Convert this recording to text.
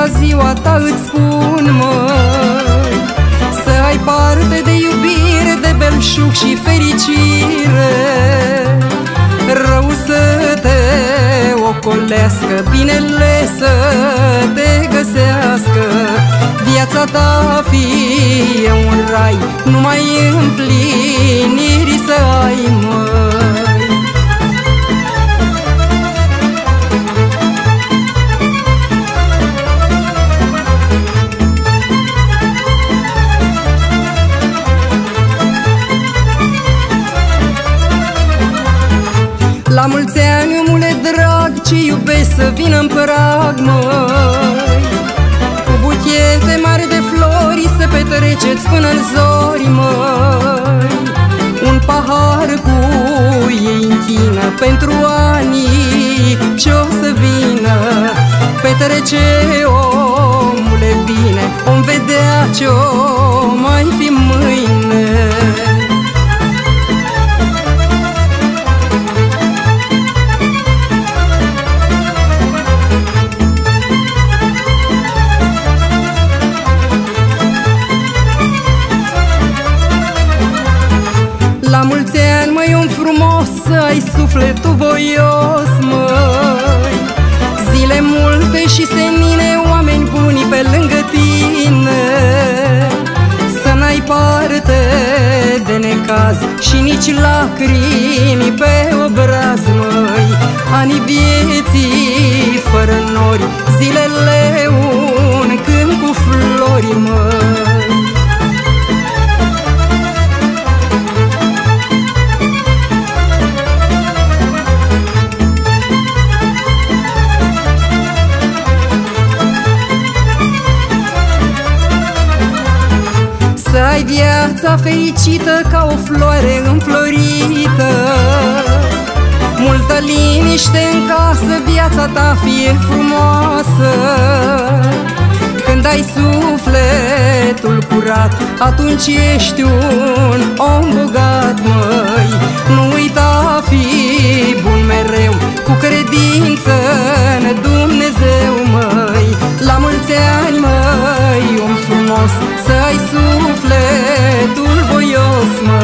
mulți ani, omule bun, azi la ziua ta îți spun, măi Să ai parte de iubire, de belșug și fericire. Rău să te ocolească, binele să te găsească. Viața ta fie un rai, numai împliniri să ai, măi La mulți ani, omule drag, ce iubesc să vină în prag, măi. Cu buchete mari de flori să petreceți până în zori, măi. Un pahar cu ei închină pentru anii ce-o să vină. Petrece, omule, bine, om vedea ce-o mai La mulți ani, măi, un frumos Să ai sufletul voios, măi. Zile multe și senine Oameni buni pe lângă tine. Să n-ai parte de necaz Și nici lacrimi pe viața fericită ca o floare înflorită. Multă liniște în casă, viața ta fie frumoasă. Când ai sufletul curat, atunci ești un om bogat, măi Să-i sufletul voios mă.